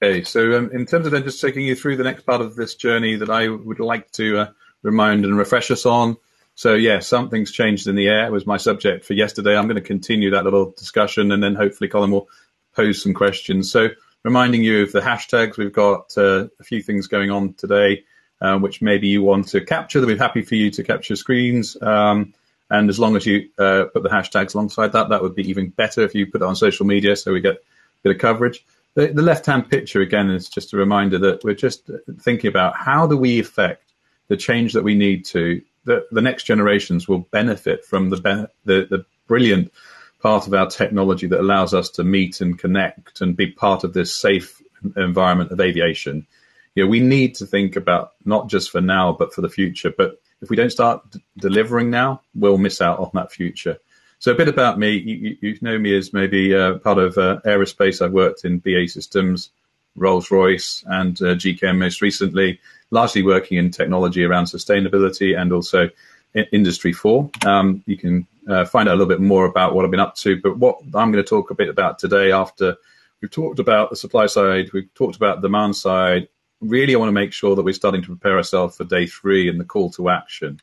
Okay, so um, in terms of then just taking you through the next part of this journey that I would like to uh, remind and refresh us on. So yeah, something's changed in the air was my subject for yesterday. I'm going to continue that little discussion and then hopefully Colin will pose some questions. So reminding you of the hashtags, we've got uh, a few things going on today, uh, which maybe you want to capture. We're happy for you to capture screens. Um, and as long as you uh, put the hashtags alongside that, that would be even better if you put it on social media so we get a bit of coverage. The, the left-hand picture, again, is just a reminder that we're just thinking about how do we affect the change that we need to, that the next generations will benefit from the, the, the brilliant part of our technology that allows us to meet and connect and be part of this safe environment of aviation. You know, we need to think about not just for now, but for the future. But if we don't start d- delivering now, we'll miss out on that future. So a bit about me. You, you know me as maybe uh, part of uh, aerospace. I've worked in BAE Systems, Rolls Royce, and uh, GKN most recently, largely working in technology around sustainability and also Industry 4. Um, you can uh, find out a little bit more about what I've been up to. But what I'm going to talk a bit about today, after we've talked about the supply side, we've talked about the demand side. Really, I want to make sure that we're starting to prepare ourselves for day three and the call to action.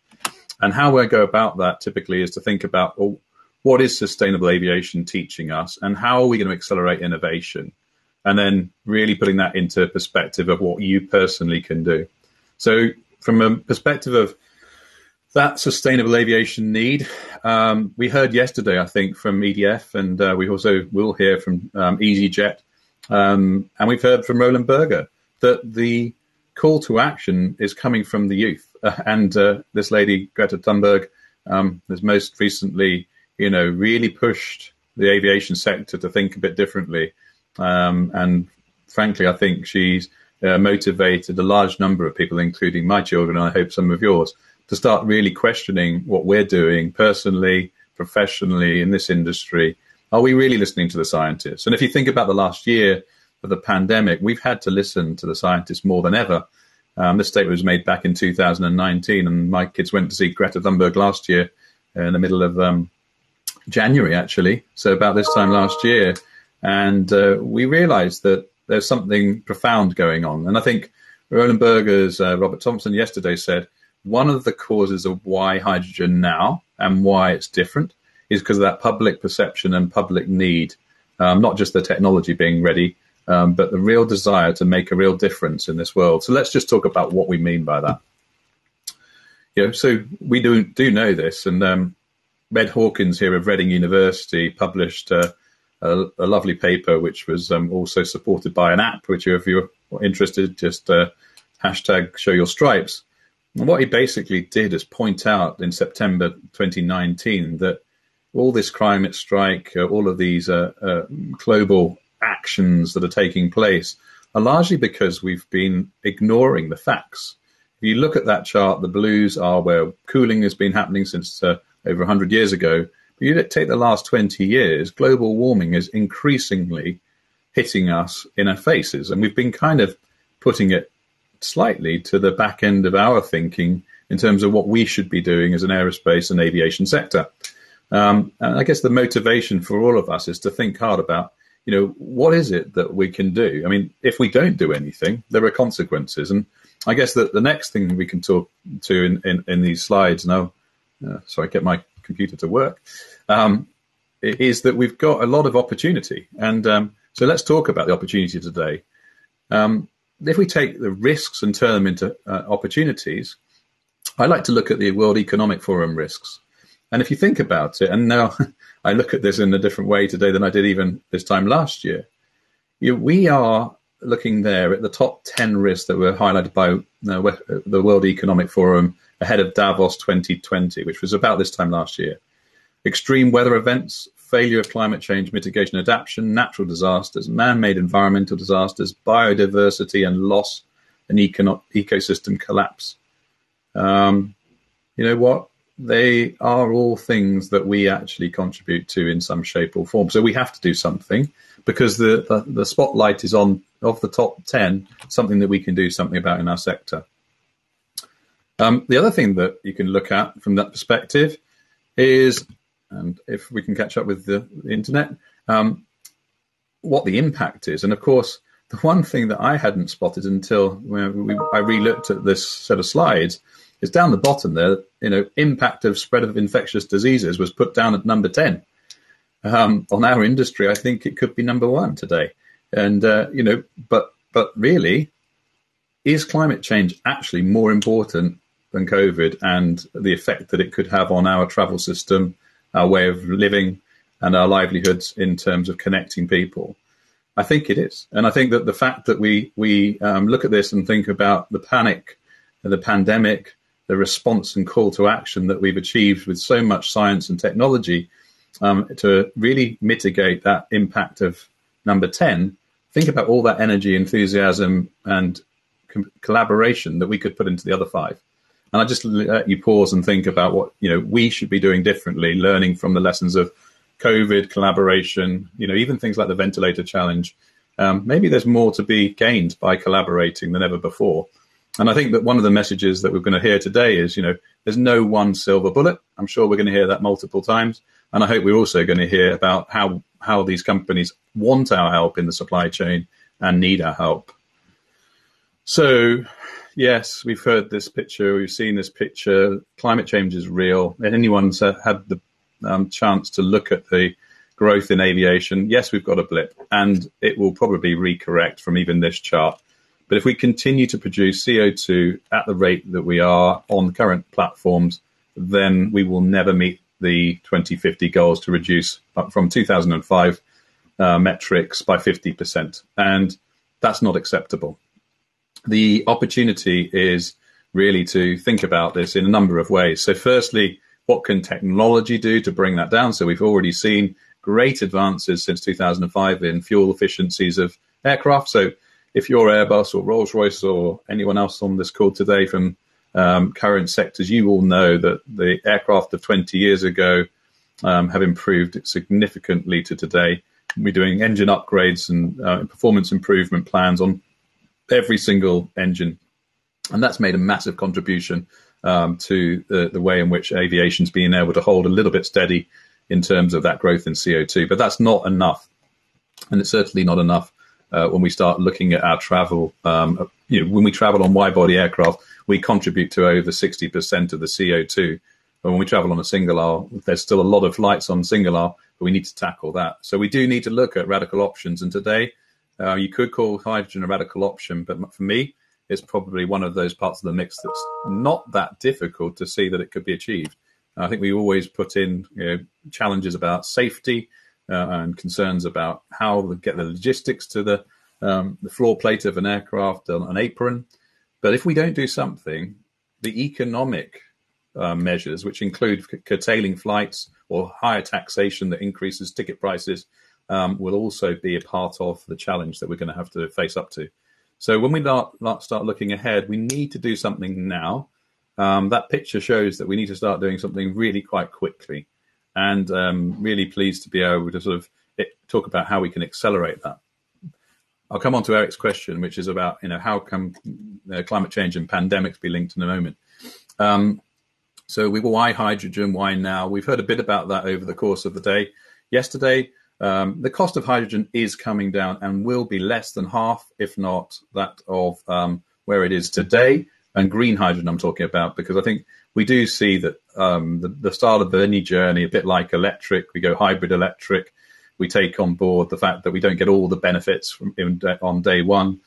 And how I go about that typically is to think about well, what is sustainable aviation teaching us and how are we going to accelerate innovation? And then really putting that into perspective of what you personally can do. So, from a perspective of that sustainable aviation need, um, we heard yesterday, I think, from EDF, and uh, we also will hear from um, EasyJet, um, and we've heard from Roland Berger that the call to action is coming from the youth. Uh, and uh, this lady, Greta Thunberg, um, has most recently you know, really pushed the aviation sector to think a bit differently. Um, and frankly, I think she's uh, motivated a large number of people, including my children, and I hope some of yours, to start really questioning what we're doing personally, professionally in this industry. Are we really listening to the scientists? And if you think about the last year of the pandemic, we've had to listen to the scientists more than ever. Um, this statement was made back in 2019, and my kids went to see Greta Thunberg last year in the middle of um, January, actually, so about this time last year. And uh, we realized that there's something profound going on. And I think Roland Berger's uh, Robert Thompson yesterday said one of the causes of why hydrogen now and why it's different is because of that public perception and public need, um, not just the technology being ready, um, but the real desire to make a real difference in this world. So let's just talk about what we mean by that. You know, so we do do know this, and um, Ed Hawkins here of Reading University published uh, a, a, lovely paper, which was um, also supported by an app, which if you're interested, just uh, hashtag show your stripes. And what he basically did is point out in September 2019 that all this climate strike, uh, all of these uh, uh, global actions that are taking place are largely because we've been ignoring the facts. If you look at that chart, the blues are where cooling has been happening since uh, over 100 years ago. But you take the last 20 years, global warming is increasingly hitting us in our faces. And we've been kind of putting it slightly to the back end of our thinking in terms of what we should be doing as an aerospace and aviation sector. Um, and I guess the motivation for all of us is to think hard about, you know, what is it that we can do? I mean, if we don't do anything, there are consequences. And I guess that the next thing we can talk to in, in, in these slides, now uh, so I get my computer to work, um, is that we've got a lot of opportunity. And um, so let's talk about the opportunity today. Um, if we take the risks and turn them into uh, opportunities, I like to look at the World Economic Forum risks. And if you think about it, and now I look at this in a different way today than I did even this time last year, you, we are looking there at the top 10 risks that were highlighted by uh, the World Economic Forum ahead of Davos 2020, which was about this time last year. Extreme weather events, failure of climate change mitigation adaptation, natural disasters, man made environmental disasters, biodiversity and loss, and econo- ecosystem collapse. Um, you know what? They are all things that we actually contribute to in some shape or form. So we have to do something because the, the, the spotlight is on, of the top 10, something that we can do something about in our sector. Um, the other thing that you can look at from that perspective is, and if we can catch up with the, the internet, um, what the impact is. And of course, the one thing that I hadn't spotted until we, we, I re-looked at this set of slides is down the bottom there. You know, impact of spread of infectious diseases was put down at number ten. Um, on our industry, I think it could be number one today. And uh, you know, but but really, is climate change actually more important than COVID and the effect that it could have on our travel system, our way of living, and our livelihoods in terms of connecting people? I think it is, and I think that the fact that we we um, look at this and think about the panic, the pandemic, the response and call to action that we've achieved with so much science and technology um, to really mitigate that impact of number ten. Think about all that energy, enthusiasm, and collaboration that we could put into the other five. And I just let you pause and think about what you know we should be doing differently, learning from the lessons of COVID, collaboration, you know, even things like the ventilator challenge. Um, maybe there's more to be gained by collaborating than ever before. And I think that one of the messages that we're going to hear today is, you know, there's no one silver bullet. I'm sure we're going to hear that multiple times. And I hope we're also going to hear about how, how these companies want our help in the supply chain and need our help. So, yes, we've heard this picture, we've seen this picture. Climate change is real. Anyone's had the um, chance to look at the growth in aviation, yes, we've got a blip, and it will probably recorrect from even this chart. But if we continue to produce CO2 at the rate that we are on current platforms, then we will never meet the 2050 goals to reduce from 2005 uh, metrics by 50%. And that's not acceptable. The opportunity is really to think about this in a number of ways. So, firstly, what can technology do to bring that down? So we've already seen great advances since 2005 in fuel efficiencies of aircraft. So if you're Airbus or Rolls Royce or anyone else on this call today from um, current sectors, you will know that the aircraft of 20 years ago um, have improved significantly to today. We're doing engine upgrades and uh, performance improvement plans on every single engine. And that's made a massive contribution um, to the, the way in which aviation's been able to hold a little bit steady in terms of that growth in CO2. But that's not enough. And it's certainly not enough uh, when we start looking at our travel. Um, you know, when we travel on wide body aircraft, we contribute to over 60% of the CO2. But when we travel on a single aisle, there's still a lot of flights on single aisle, but we need to tackle that. So we do need to look at radical options. And today, uh, you could call hydrogen a radical option, but for me, it's probably one of those parts of the mix that's not that difficult to see that it could be achieved. I think we always put in you know, challenges about safety uh, and concerns about how to get the logistics to the, um, the floor plate of an aircraft on an apron. But if we don't do something, the economic uh, measures, which include curtailing flights or higher taxation that increases ticket prices, um, will also be a part of the challenge that we're going to have to face up to. So when we start looking ahead, we need to do something now. Um, that picture shows that we need to start doing something really quite quickly, and um, really pleased to be able to sort of eh, talk about how we can accelerate that. I'll come on to Eric's question, which is about you know how can uh, climate change and pandemics be linked in a moment. Um, so we why hydrogen? Why now? We've heard a bit about that over the course of the day. Yesterday, um, the cost of hydrogen is coming down and will be less than half, if not that of um, where it is today. And green hydrogen, I'm talking about, because I think we do see that um, the, the, start of any journey, a bit like electric, we go hybrid electric. We take on board the fact that we don't get all the benefits from in, on day one.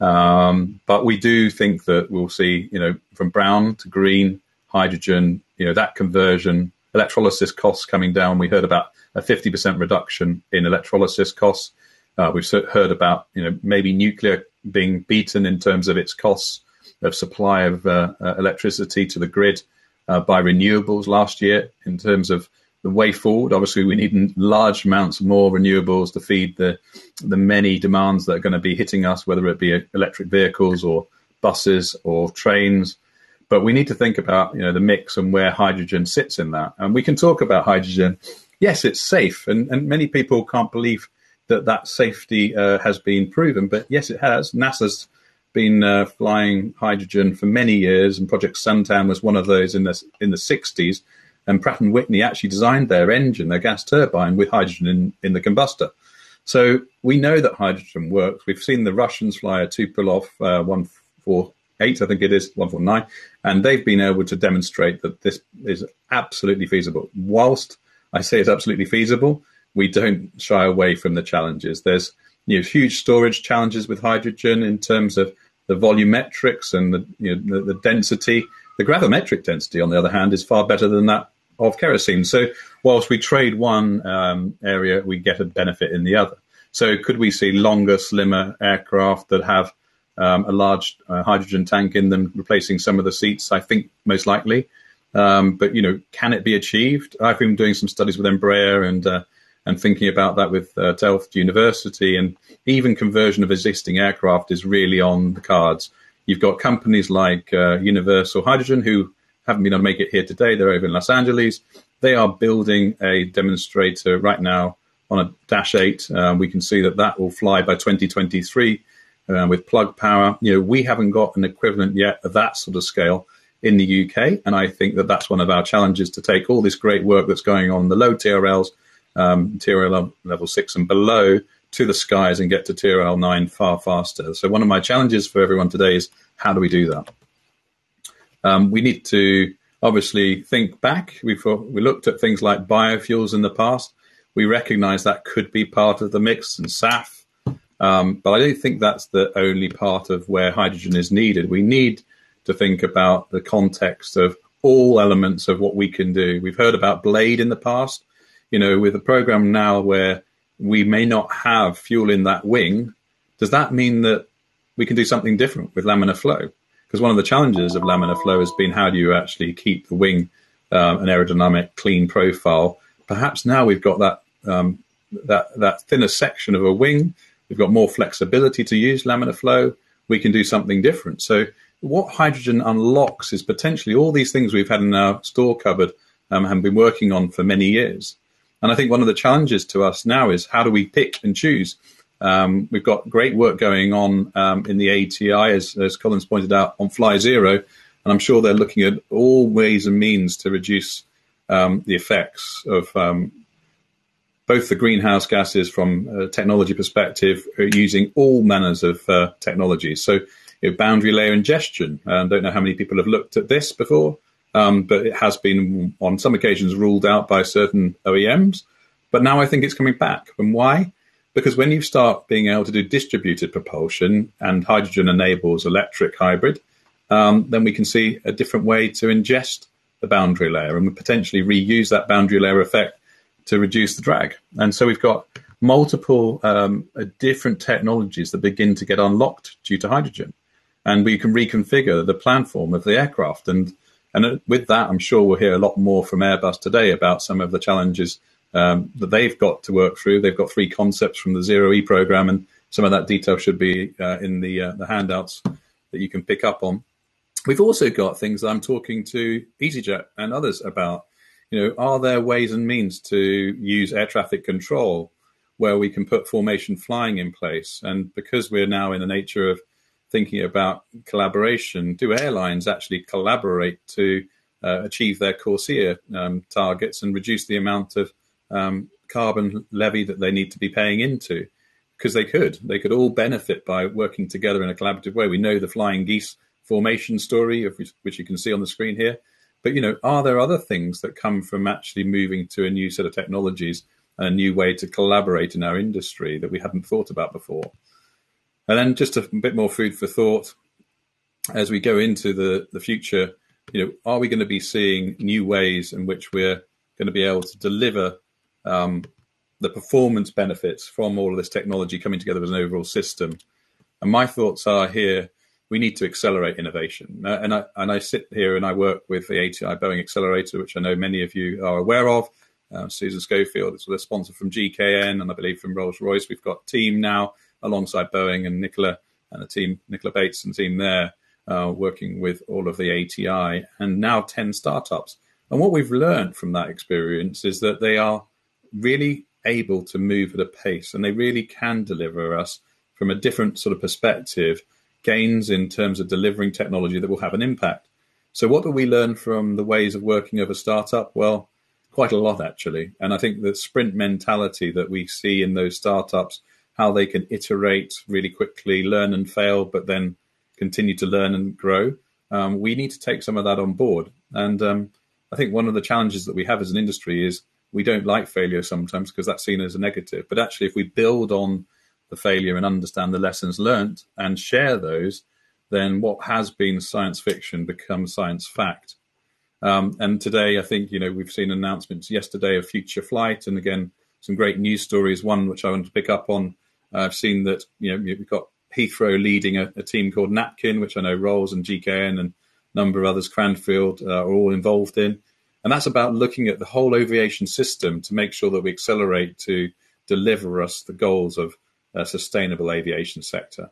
Um, but we do think that we'll see, you know, from brown to green hydrogen, you know, that conversion, electrolysis costs coming down. We heard about a 50% reduction in electrolysis costs. Uh, we've heard about you know maybe nuclear being beaten in terms of its costs of supply of uh, uh, electricity to the grid uh, by renewables last year. In terms of the way forward, obviously we need large amounts more renewables to feed the the many demands that are going to be hitting us, whether it be electric vehicles or buses or trains. But we need to think about you know the mix and where hydrogen sits in that. And we can talk about hydrogen yes, it's safe, and, and many people can't believe that that safety uh, has been proven. But yes, it has. NASA's been uh, flying hydrogen for many years, and Project Suntan was one of those in the in the 60s. And Pratt and Whitney actually designed their engine, their gas turbine, with hydrogen in, in the combustor. So we know that hydrogen works. We've seen the Russians fly a Tupolev uh, 148, I think it is, 149, and they've been able to demonstrate that this is absolutely feasible. Whilst I say it's absolutely feasible, we don't shy away from the challenges. There's you know, huge storage challenges with hydrogen in terms of the volumetrics and the, you know, the, the density. The gravimetric density, on the other hand, is far better than that of kerosene. So whilst we trade one um, area, we get a benefit in the other. So could we see longer, slimmer aircraft that have um, a large uh, hydrogen tank in them, replacing some of the seats? I think most likely. Um, but you know, can it be achieved? I've been doing some studies with Embraer and uh, and thinking about that with uh, Delft University, and even conversion of existing aircraft is really on the cards. You've got companies like uh, Universal Hydrogen who haven't been able to make it here today. They're over in Los Angeles. They are building a demonstrator right now on a Dash 8. Uh, we can see that that will fly by 2023 uh, with plug power. You know, we haven't got an equivalent yet of that sort of scale in the UK, and I think that that's one of our challenges to take all this great work that's going on the low TRLs um, TRL level six and below to the skies and get to TRL nine far faster. So one of my challenges for everyone today is how do we do that? Um, we need to obviously think back. We've we looked at things like biofuels in the past. We recognise that could be part of the mix and SAF, um, but I don't think that's the only part of where hydrogen is needed. We need to think about the context of all elements of what we can do. We've heard about Blade in the past you know, with a program now where we may not have fuel in that wing, does that mean that we can do something different with laminar flow? Because one of the challenges of laminar flow has been how do you actually keep the wing um, an aerodynamic, clean profile? Perhaps now we've got that um, that that thinner section of a wing. We've got more flexibility to use laminar flow. We can do something different. So what hydrogen unlocks is potentially all these things we've had in our store cupboard um, and been working on for many years. And I think one of the challenges to us now is how do we pick and choose? Um, we've got great work going on um, in the ATI, as, as Collins pointed out, on Fly Zero, and I'm sure they're looking at all ways and means to reduce um, the effects of um, both the greenhouse gases from a technology perspective, uh, using all manners of uh, technology. So, you know, boundary layer ingestion. I don't know how many people have looked at this before um, but it has been on some occasions ruled out by certain OEMs. But now I think it's coming back. And why? Because when you start being able to do distributed propulsion and hydrogen enables electric hybrid, um, then we can see a different way to ingest the boundary layer and we potentially reuse that boundary layer effect to reduce the drag. And so we've got multiple um, uh, different technologies that begin to get unlocked due to hydrogen. And we can reconfigure the planform of the aircraft. And and with that, I'm sure we'll hear a lot more from Airbus today about some of the challenges um, that they've got to work through. They've got three concepts from the Zero E program, and some of that detail should be uh, in the uh, the handouts that you can pick up on. We've also got things that I'm talking to EasyJet and others about. You know, are there ways and means to use air traffic control where we can put formation flying in place? And because we're now in the nature of thinking about collaboration. Do airlines actually collaborate to uh, achieve their CORSIA um, targets and reduce the amount of um, carbon levy that they need to be paying into? Because they could. They could all benefit by working together in a collaborative way. We know the flying geese formation story, which you can see on the screen here. But you know, are there other things that come from actually moving to a new set of technologies and a new way to collaborate in our industry that we hadn't thought about before? And then just a bit more food for thought as we go into the, the future. You know, are we going to be seeing new ways in which we're going to be able to deliver um, the performance benefits from all of this technology coming together as an overall system? And my thoughts are here: we need to accelerate innovation. Uh, and I and I sit here and I work with the ATI Boeing Accelerator, which I know many of you are aware of. Uh, Susan Schofield is a sponsor from GKN, and I believe from Rolls Royce. We've got team now alongside Boeing and Nicola and the team, Nicola Bates and team there, uh, working with all of the ATI and now 10 startups. And what we've learned from that experience is that they are really able to move at a pace and they really can deliver us from a different sort of perspective gains in terms of delivering technology that will have an impact. So, what do we learn from the ways of working of a startup? Well, quite a lot actually. And I think the sprint mentality that we see in those startups, how they can iterate really quickly, learn and fail, but then continue to learn and grow. Um, we need to take some of that on board. And um, I think one of the challenges that we have as an industry is we don't like failure sometimes because that's seen as a negative. But actually, if we build on the failure and understand the lessons learnt and share those, then what has been science fiction becomes science fact. Um, and today, I think you know we've seen announcements yesterday of future flight, and again some great news stories. One which I want to pick up on. Uh, I've seen that you know we've got Heathrow leading a, a, team called Napkin, which I know Rolls and GKN and a number of others, Cranfield, uh, are all involved in. And that's about looking at the whole aviation system to make sure that we accelerate to deliver us the goals of a sustainable aviation sector.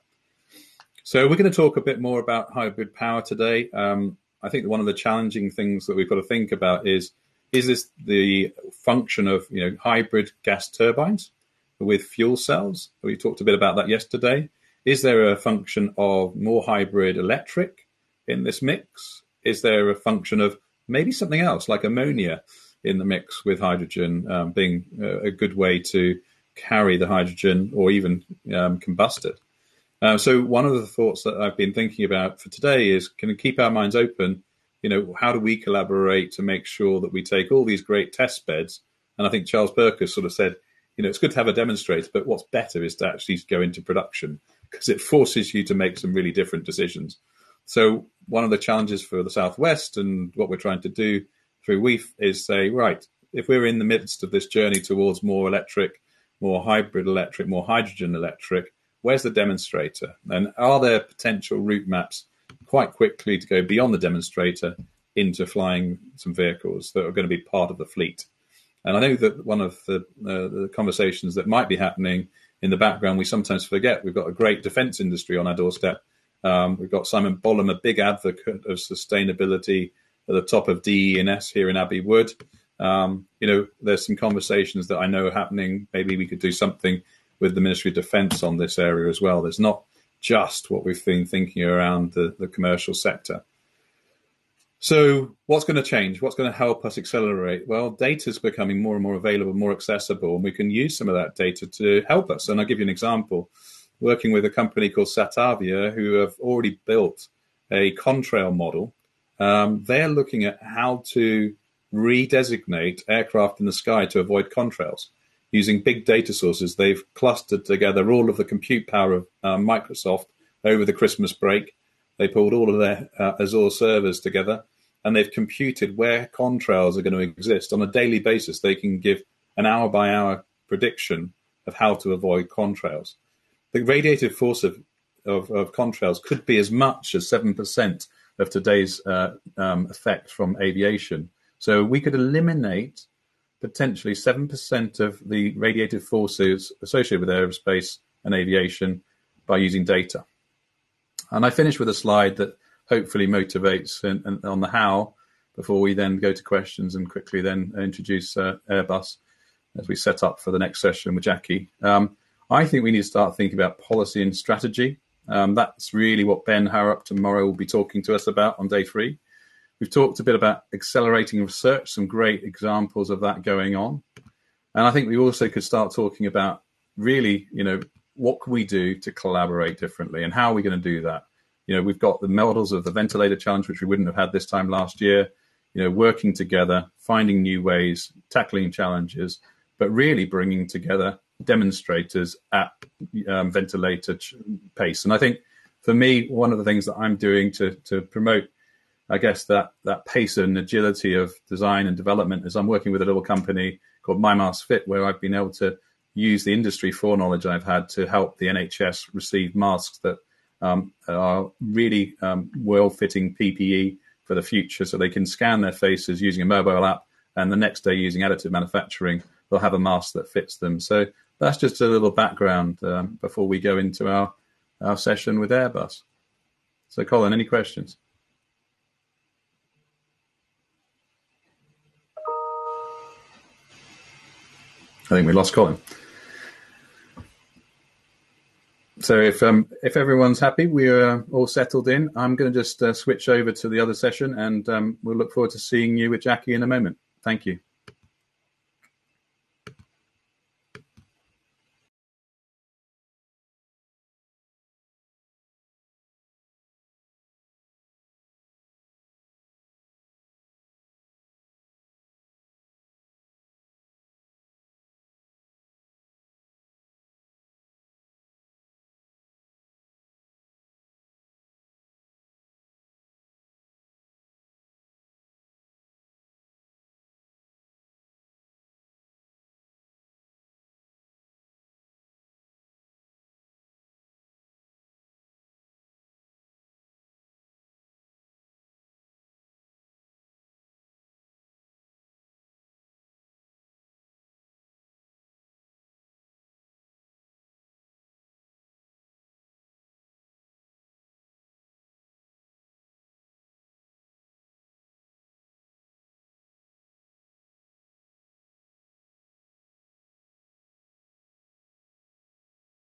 So we're going to talk a bit more about hybrid power today. Um, I think one of the challenging things that we've got to think about is is this the function of you know hybrid gas turbines with fuel cells? We talked a bit about that yesterday. Is there a function of more hybrid electric in this mix? Is there a function of maybe something else like ammonia in the mix with hydrogen um, being a, good way to carry the hydrogen or even um, combust it? Uh, so one of the thoughts that I've been thinking about for today is can we keep our minds open? You know, how do we collaborate to make sure that we take all these great test beds? And I think Charles Purkis sort of said, you know, it's good to have a demonstrator, but what's better is to actually go into production because it forces you to make some really different decisions. So one of the challenges for the Southwest and what we're trying to do through WEAF is say, right, if we're in the midst of this journey towards more electric, more hybrid electric, more hydrogen electric, where's the demonstrator? And are there potential route maps quite quickly to go beyond the demonstrator into flying some vehicles that are going to be part of the fleet? And I know that one of the, uh, the conversations that might be happening in the background, we sometimes forget we've got a great defense industry on our doorstep. Um, we've got Simon Bollom, a big advocate of sustainability at the top of DE&S here in Abbey Wood. Um, you know, there's some conversations that I know are happening. Maybe we could do something with the Ministry of Defence on this area as well. There's not just what we've been thinking around the, the commercial sector. So, what's going to change? What's going to help us accelerate? Well, data is becoming more and more available, more accessible, and we can use some of that data to help us. And I'll give you an example. Working with a company called Satavia, who have already built a contrail model, um, they're looking at how to redesignate aircraft in the sky to avoid contrails. Using big data sources, they've clustered together all of the compute power of uh, Microsoft over the Christmas break. They pulled all of their uh, Azure servers together and they've computed where contrails are going to exist on a daily basis. They can give an hour by hour prediction of how to avoid contrails. The radiative force of, of, of contrails could be as much as 7% of today's uh, um, effect from aviation. So we could eliminate potentially 7% of the radiative forces associated with aerospace and aviation by using data. And I finish with a slide that hopefully motivates in, on the how before we then go to questions and quickly then introduce uh, Airbus as we set up for the next session with Jackie. Um, I think we need to start thinking about policy and strategy. Um, that's really what Ben Harrop tomorrow will be talking to us about on day three. We've talked a bit about accelerating research, some great examples of that going on. And I think we also could start talking about really, you know, what can we do to collaborate differently and how are we going to do that? You know, we've got the models of the ventilator challenge, which we wouldn't have had this time last year, you know, working together, finding new ways, tackling challenges, but really bringing together demonstrators at um, ventilator ch- pace. And I think for me, one of the things that I'm doing to, to promote, I guess, that, that pace and agility of design and development is I'm working with a little company called MyMask Fit, where I've been able to use the industry foreknowledge I've had to help the NHS receive masks that um, are really um, well-fitting PPE for the future, so they can scan their faces using a mobile app, and the next day using additive manufacturing, they'll have a mask that fits them. So that's just a little background um, before we go into our our session with Airbus. So, Colin, any questions? I think we lost Colin. So if um, if everyone's happy, we're all settled in. I'm going to just uh, switch over to the other session, and um, we'll look forward to seeing you with Jackie in a moment. Thank you.